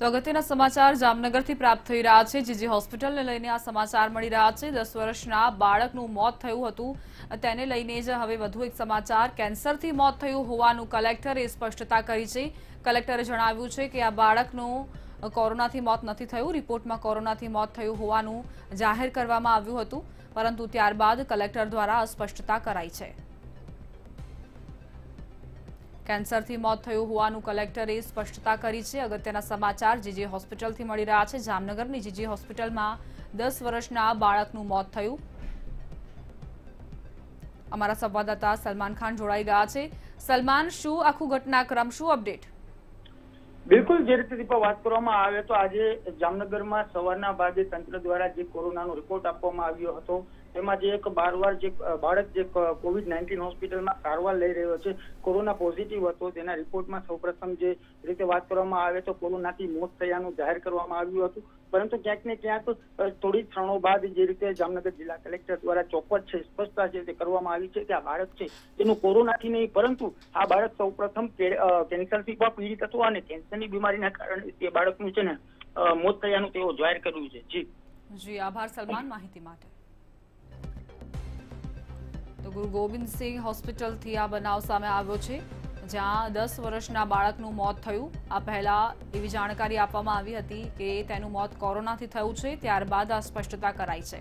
તો અગત્યના સમાચાર જામનગરથી પ્રાપ્ત થઈ રહ્યા છે. જીજી હોસ્પિટલને લઈને આ સમાચાર મળી રહ્યા છે. દસ વર્ષના બાળકનું મોત થયું હતું. તેને લઈને જ હવે વધુ એક સમાચાર. કેન્સરથી મોત થયું હોવાનું કલેક્ટરે સ્પષ્ટતા કરી છે. કલેક્ટરે જણાવ્યું છે કે આ બાળકનું કોરોનાથી મોત નથી થયું. રિપોર્ટમાં કોરોનાથી મોત થયું હોવાનું જાહેર કરવામાં આવ્યું હતું. પરંતુ ત્યારબાદ કલેક્ટર દ્વારા સ્પષ્ટતા કરાઈ છે. કેન્સરથી મોત થયું હોવાનું કલેક્ટરે સ્પષ્ટતા કરી છે. અગત્યના સમાચાર જીજી હોસ્પિટલથી મળી રહ્યા છે, જામનગરની જીજી હોસ્પિટલમાં દસ વર્ષના બાળકનું મોત થયું. અમારા સંવાદદાતા સલમાન ખાન જોડાઈ ગયા છે. સલમાન, શું આખું ઘટનાક્રમ શું અપડેટ? બિલકુલ, જે રીતે દીપા વાત કરવામાં આવે તો આજે જામનગરમાં સવારના ભાગે તંત્ર દ્વારા જે કોરોનાનો રિપોર્ટ આપવામાં આવ્યો હતો તેમાં જે એક બાર વાર જે બાળક જે કોવિડ નાઇન્ટીન હોસ્પિટલમાં સારવાર લઈ રહ્યો છે, કોરોના પોઝિટિવ હતો, તેના રિપોર્ટમાં સૌપ્રથમ જે રીતે વાત કરવામાં આવે તો કોરોનાથી મોત થયાનું જાહેર કરવામાં આવ્યું હતું. પરંતુ ક્યાંક ને ક્યાંક થોડી ક્ષણો બાદ જે રીતે જામનગર જિલ્લા કલેક્ટર દ્વારા ચોક્કસ છે, સ્પષ્ટતા છે તે કરવામાં આવી છે કે આ બાળક છે, તેનું કોરોનાથી નહીં, પરંતુ આ બાળક સૌપ્રથમ કેન્સરથી પણ પીડિત હતું અને કેન્સરની બીમારીના કારણે તે બાળકનું છે ને મોત થયાનું તેઓ જાહેર કર્યું છે. જી. જી, આભાર, સલમાન, માહિતી માટે. ગુરુ ગોવિંદસિંહ હોસ્પિટલથી આ બનાવ સામે આવ્યો છે, જ્યાં દસ વર્ષના બાળકનું મોત થયું. આ પહેલા એવી જાણકારી આપવામાં આવી હતી કે તેનું મોત કોરોનાથી થયું છે, ત્યારબાદ આ સ્પષ્ટતા કરાઈ છે.